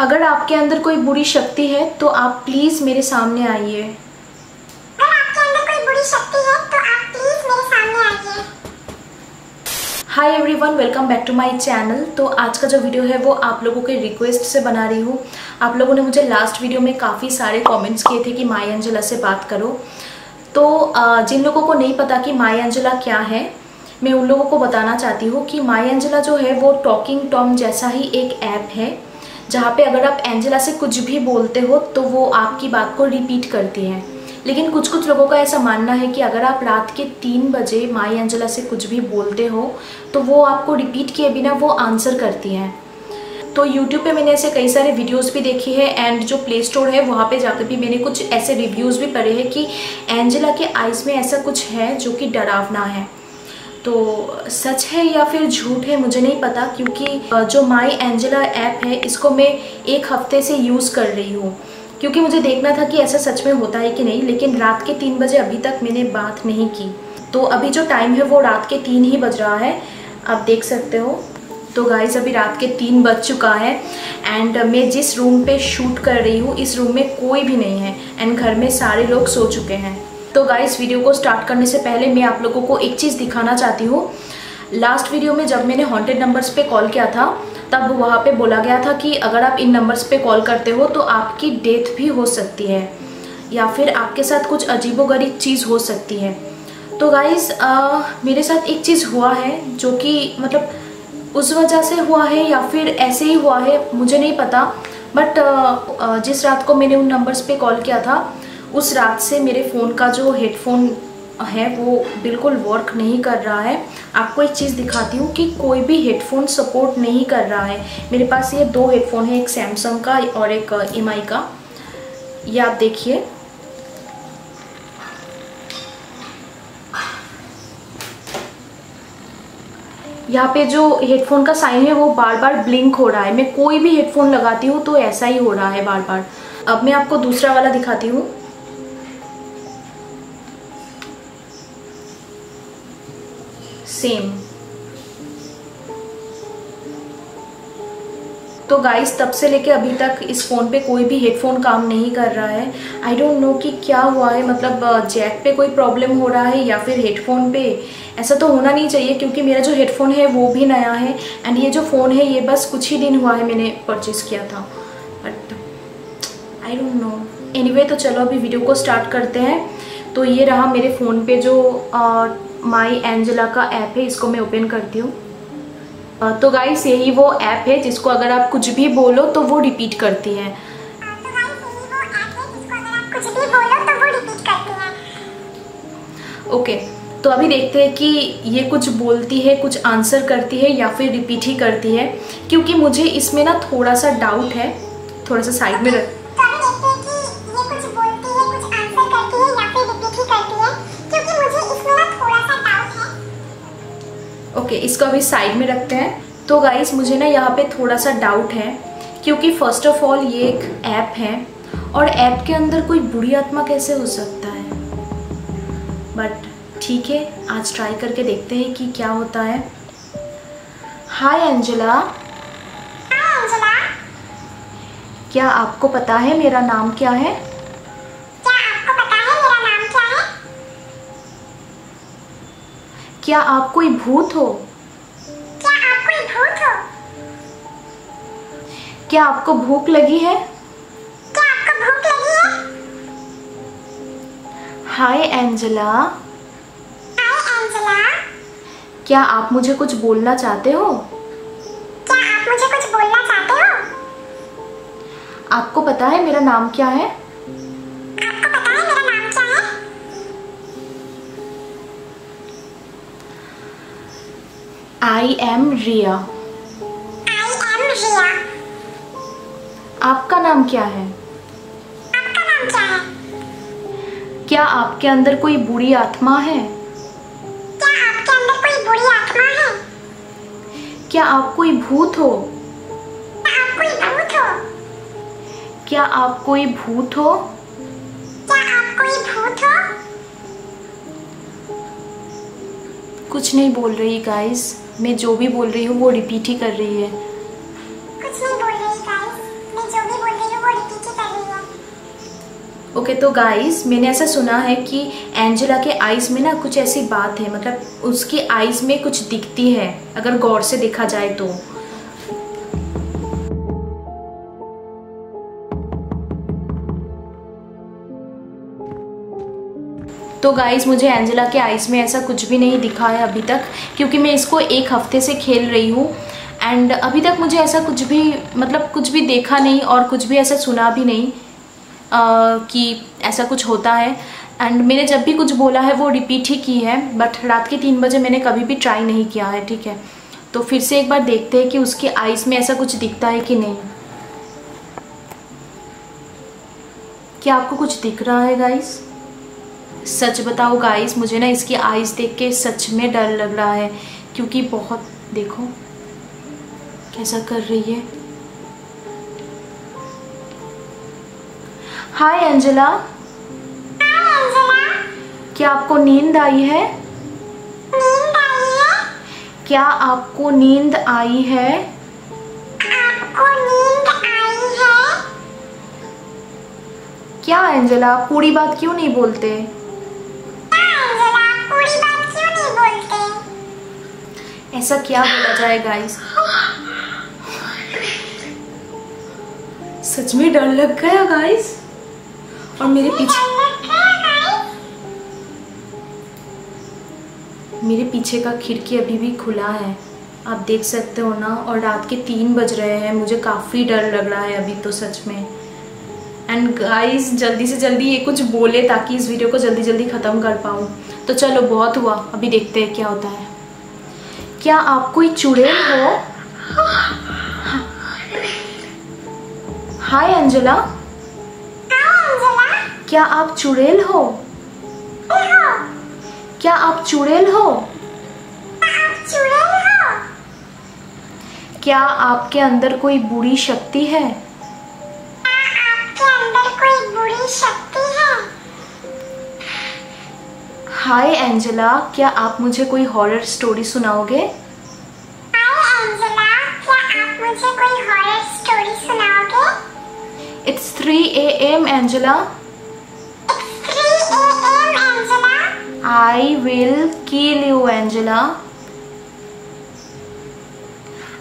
अगर आपके अंदर कोई बुरी शक्ति है तो आप प्लीज़ मेरे सामने आइए। है तो आइए। Hi everyone welcome back to my channel तो आज का जो वीडियो है वो आप लोगों के रिक्वेस्ट से बना रही हूँ। आप लोगों ने मुझे लास्ट वीडियो में काफ़ी सारे कमेंट्स किए थे कि माई अंजला से बात करो। तो जिन लोगों को नहीं पता कि माई अंजला क्या है मैं उन लोगों को बताना चाहती हूँ कि माई अंजला जो है वो टॉकिंग टॉम जैसा ही एक ऐप है। जहाँ पे अगर आप एंजला से कुछ भी बोलते हो तो वो आपकी बात को रिपीट करती हैं। लेकिन कुछ कुछ लोगों का ऐसा मानना है कि अगर आप रात के तीन बजे माई एंजला से कुछ भी बोलते हो तो वो आपको रिपीट किए बिना वो आंसर करती हैं। तो YouTube पे मैंने ऐसे कई सारे वीडियोस भी देखी है एंड जो प्ले स्टोर है, वहाँ पे जाकर भी मैंने कुछ ऐसे रिव्यूज़ भी पढ़े हैं कि एंजला के आइज़ में ऐसा कुछ है जो कि डरावना है। तो सच है या फिर झूठ है, मुझे नहीं पता, क्योंकि जो माई एंजला ऐप है, इसको मैं एक हफ़्ते से यूज़ कर रही हूँ। क्योंकि मुझे देखना था कि ऐसा सच में होता है कि नहीं, लेकिन रात के तीन बजे अभी तक मैंने बात नहीं की। तो अभी जो टाइम है, वो रात के तीन ही बज रहा है। आप देख सकते हो। तो गाइज़ अभी रात के तीन बज चुका है। एंड मैं जिस रूम पे शूट कर रही हूँ, इस रूम में कोई भी नहीं है। एंड घर में सारे लोग सो चुके हैं। तो गाइस वीडियो को स्टार्ट करने से पहले मैं आप लोगों को एक चीज़ दिखाना चाहती हूँ। लास्ट वीडियो में जब मैंने हॉन्टेड नंबर्स पे कॉल किया था, तब वहाँ पे बोला गया था कि अगर आप इन नंबर्स पे कॉल करते हो तो आपकी डेथ भी हो सकती है, या फिर आपके साथ कुछ अजीबोगरीब चीज़ हो सकती है। तो गाइज़ मेरे साथ एक चीज़ हुआ है, जो कि मतलब उस वजह से हुआ है, या फिर ऐसे ही हुआ है, मुझे नहीं पता। बट जिस रात को मैंने उन नंबर्स पे कॉल किया था उस रात से मेरे फ़ोन का जो हेडफोन है, वो बिल्कुल वर्क नहीं कर रहा है। आपको एक चीज़ दिखाती हूँ कि कोई भी हेडफोन सपोर्ट नहीं कर रहा है। मेरे पास ये दो हेडफोन है, एक सैमसंग का और एक एम का। ये आप देखिए। यहाँ पे जो हेडफोन का साइन है, वो बार बार ब्लिंक हो रहा है। मैं कोई भी हेडफोन लगाती हूँ तो ऐसा ही हो रहा है बार बार अब मैं आपको दूसरा वाला दिखाती हूँ। सेम तो गाइस तब से लेके अभी तक इस फ़ोन पे कोई भी हेडफोन काम नहीं कर रहा है। आई डोंट नो कि क्या हुआ है। मतलब जैक पे कोई प्रॉब्लम हो रहा है या फिर हेडफोन पे? ऐसा तो होना नहीं चाहिए क्योंकि मेरा जो हेडफोन है, वो भी नया है। एंड ये जो फ़ोन है, ये बस कुछ ही दिन हुआ है मैंने परचेज़ किया था। But I don't know anyway तो चलो अभी वीडियो को स्टार्ट करते हैं। तो ये रहा मेरे फ़ोन पे जो माई एंजला का ऐप है, इसको मैं ओपन करती हूँ। तो गाइस यही वो ऐप है, जिसको अगर आप कुछ भी बोलो तो वो रिपीट करती है। ओके तो अभी देखते हैं कि ये कुछ बोलती है, कुछ आंसर करती है, या फिर रिपीट ही करती है, क्योंकि मुझे इसमें ना थोड़ा सा डाउट है, थोड़ा सा साइड में रख ओके इसको अभी साइड में रखते हैं। तो गाइज़ मुझे ना यहाँ पे थोड़ा सा डाउट है क्योंकि फ़र्स्ट ऑफ़ ऑल ये एक ऐप है और ऐप के अंदर कोई बुरी आत्मा कैसे हो सकता है? बट ठीक है आज ट्राई करके देखते हैं कि क्या होता है। हाय अंजला क्या आपको पता है मेरा नाम क्या है? क्या आप कोई भूत हो? क्या आप कोई भूत हो? क्या आपको भूख लगी है? क्या आपको भूख लगी है? हाय एंजला। हाय अंजला क्या आप मुझे कुछ बोलना चाहते हो? क्या आप मुझे कुछ बोलना चाहते हो? आपको पता है मेरा नाम क्या है? I am Riya I am रिया आपका नाम क्या है? आपका नाम क्या है? क्या आपके अंदर कोई बुरी आत्मा है? क्या आपके अंदर कोई बुरी आत्मा है? क्या आप कोई भूत हो? क्या आप कोई भूत हो? क्या आप कोई भूत हो? क्या आप कोई भूत हो? कुछ नहीं बोल रही गाइस मैं जो भी बोल रही हूँ वो रिपीट ही कर रही है। ओके okay, तो गाइस मैंने ऐसा सुना है कि एंजेला के आईज में ना कुछ ऐसी बात है मतलब उसकी आईज में कुछ दिखती है अगर गौर से देखा जाए तो। तो गाइस मुझे एंजेला के आइज़ में ऐसा कुछ भी नहीं दिखा है अभी तक क्योंकि मैं इसको एक हफ़्ते से खेल रही हूँ। एंड अभी तक मुझे ऐसा कुछ भी मतलब कुछ भी देखा नहीं और कुछ भी ऐसा सुना भी नहीं आ, कि ऐसा कुछ होता है। एंड मैंने जब भी कुछ बोला है वो रिपीट ही की है बट रात के तीन बजे मैंने कभी भी ट्राई नहीं किया है ठीक है? तो फिर से एक बार देखते हैं कि उसके आइज़ में ऐसा कुछ दिखता है कि नहीं। क्या आपको कुछ दिख रहा है गाइस सच बताओ गाइस मुझे ना इसकी आइज़ देख के सच में डर लग रहा है, क्योंकि बहुत, देखो, कैसा कर रही है। हाय अंजला क्या आपको नींद आई है? नींद आई है क्या आपको नींद आई है? आपको नींद आई है क्या एंजला पूरी बात क्यों नहीं बोलते? ऐसा क्या बोला जाए गाइस सच में डर लग गया गाइस और मेरे पीछे मेरे पीछे का खिड़की अभी भी खुला है। आप देख सकते हो ना, और रात के तीन बज रहे हैं। मुझे काफ़ी डर लग रहा है अभी तो सच में। एंड गाइस जल्दी से जल्दी ये कुछ बोले ताकि इस वीडियो को जल्दी जल्दी ख़त्म कर पाऊँ। तो चलो, बहुत हुआ। अभी देखते हैं क्या होता है। क्या आप कोई चुड़ैल हो? हाय, अंजला। क्या आप चुड़ैल हो? क्या आप चुड़ैल हो? क्या आपके अंदर कोई बुरी शक्ति है? आपके अंदर कोई बुरी शक्ति है? हाय एंजला क्या आप मुझे कोई हॉरर स्टोरी सुनाओगे? हाय एंजेला क्या आप मुझे कोई horror story सुनाओगे? It's three A M Angela three M Angela I will kill you Angela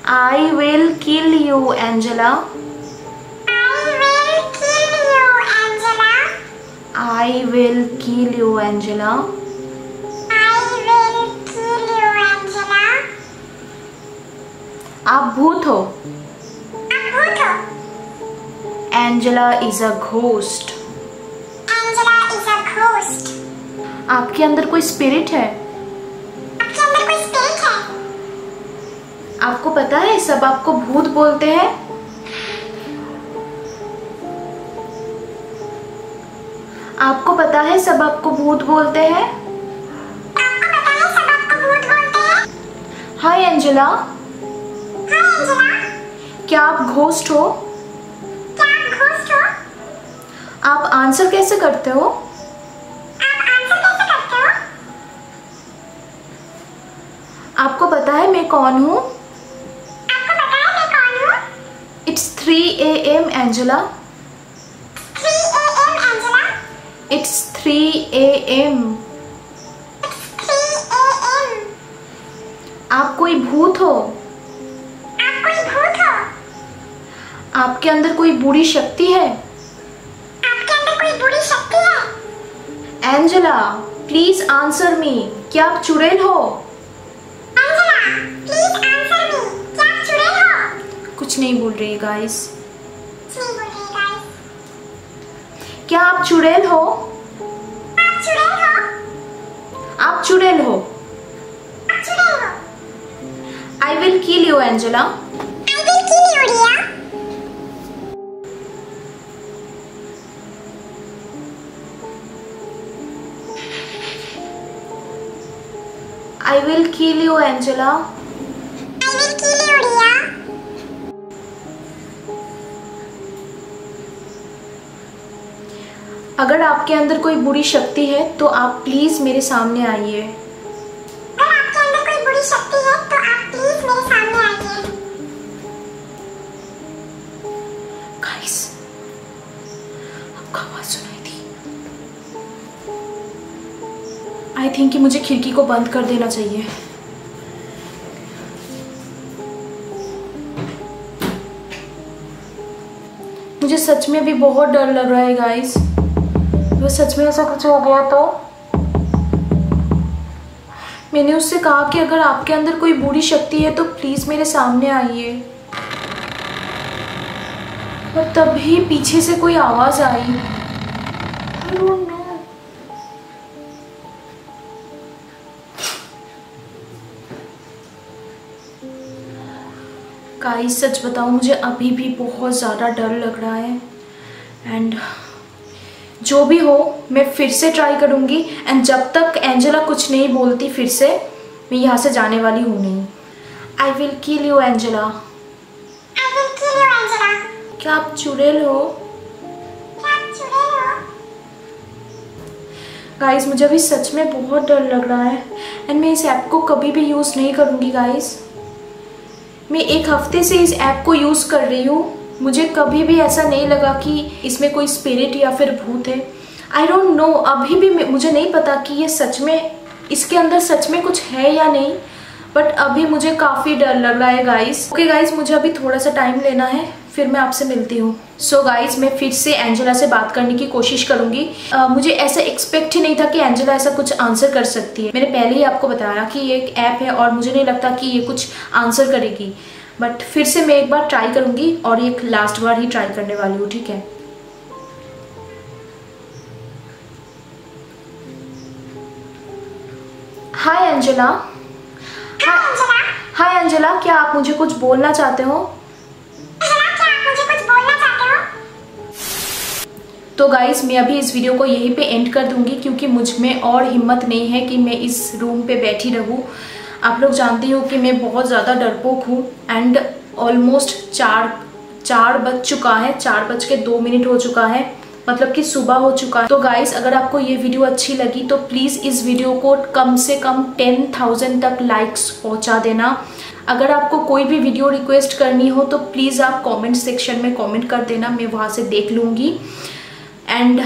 I will kill you Angela I will kill you Angela I will आप भूत हो। आप भूत हो। Angela is a ghost Angela is a ghost आपके अंदर कोई spirit है? आपके अंदर कोई स्पिरिट है? आपको पता है सब आपको भूत बोलते हैं? आपको पता है सब आपको भूत बोलते हैं? आपको पता है सब आपको भूत बोलते हैं? हाय एंजला हाय एंजेला क्या आप घोस्ट हो? क्या आप घोस्ट हो? आप आंसर कैसे करते हो? आप आंसर कैसे करते हो? आपको पता है मैं कौन हूँ? आपको पता है मैं कौन हूँ? It's three A M Angela three A M आप कोई भूत हो? आपके अंदर कोई बुरी शक्ति है? आपके अंदर कोई बुरी शक्ति है? एंजला प्लीज़ आंसर मी क्या आप चुड़ैल हो? एंजेला प्लीज़ आंसर मी क्या आप चुड़ैल हो? कुछ नहीं बोल रही गाइस कुछ नहीं बोल रही गाइस क्या आप चुड़ैल हो? आप चुड़ैल हो? आप चुड़ैल हो. I will kill you Angela. I will kill you Angela I will kill you, Ria. अगर आपके अंदर कोई बुरी शक्ति है तो आप प्लीज़ मेरे सामने आइए आई थिंक कि मुझे खिड़की को बंद कर देना चाहिए। मुझे सच में भी बहुत डर लग रहा है गाइस अगर सच में ऐसा कुछ हो गया तो? मैंने उससे कहा कि अगर आपके अंदर कोई बुरी शक्ति है तो प्लीज़ मेरे सामने आइए। और तभी पीछे से कोई आवाज़ आई। गाइस सच बताऊँ मुझे अभी भी बहुत ज़्यादा डर लग रहा है। एंड जो भी हो मैं फिर से ट्राई करूँगी। एंड जब तक एंजेला कुछ नहीं बोलती फिर से मैं यहाँ से जाने वाली हूँ नहीं। I will kill you Angela हो? क्या आप चुड़ैल हो? गाइस मुझे अभी सच में बहुत डर लग रहा है। एंड मैं इस ऐप को कभी भी यूज़ नहीं करूँगी गाइस मैं एक हफ़्ते से इस ऐप को यूज़ कर रही हूँ। मुझे कभी भी ऐसा नहीं लगा कि इसमें कोई स्पिरिट या फिर भूत है। आई डोंट नो अभी भी मुझे नहीं पता कि ये सच में इसके अंदर सच में कुछ है या नहीं। बट अभी मुझे काफ़ी डर लग रहा है गाइस ओके गाइस मुझे अभी थोड़ा सा टाइम लेना है। फिर मैं आपसे मिलती हूँ। सो गाइज़ मैं फिर से एंजेला से बात करने की कोशिश करूँगी। अ, मुझे ऐसा एक्सपेक्ट ही नहीं था कि एंजेला ऐसा कुछ आंसर कर सकती है। मैंने पहले ही आपको बताया कि ये एक ऐप है और मुझे नहीं लगता कि ये कुछ आंसर करेगी। बट फिर से मैं एक बार ट्राई करूँगी और एक लास्ट बार ही ट्राई करने वाली हूँ ठीक है? हाय एंजेला हाय एंजेला क्या आप मुझे कुछ बोलना चाहते हो? तो गाइस मैं अभी इस वीडियो को यहीं पे एंड कर दूँगी क्योंकि मुझमें और हिम्मत नहीं है कि मैं इस रूम पे बैठी रहूँ। आप लोग जानते हो कि मैं बहुत ज़्यादा डरपोक हूँ एंड ऑलमोस्ट चार चार बज चुका है, चार बज के दो मिनट हो चुका है मतलब कि सुबह हो चुका है। तो गाइस अगर आपको ये वीडियो अच्छी लगी तो प्लीज़ इस वीडियो को कम से कम टेन थाउज़ेंड तक लाइक्स पहुँचा देना। अगर आपको कोई भी वीडियो रिक्वेस्ट करनी हो तो प्लीज़ आप कमेंट सेक्शन में कमेंट कर देना, मैं वहाँ से देख लूँगी। एंड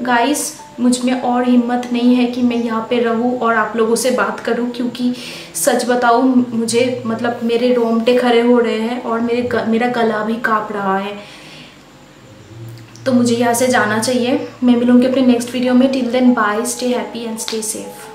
गाइस मुझमें और हिम्मत नहीं है कि मैं यहाँ पे रहूँ और आप लोगों से बात करूँ क्योंकि सच बताऊँ मुझे मतलब मेरे रोमटे खड़े हो रहे हैं और मेरे ग, मेरा गला भी काँप रहा है। तो मुझे यहाँ से जाना चाहिए। मैं मिलूँगी अपने नेक्स्ट वीडियो में। Till then bye stay happy and stay safe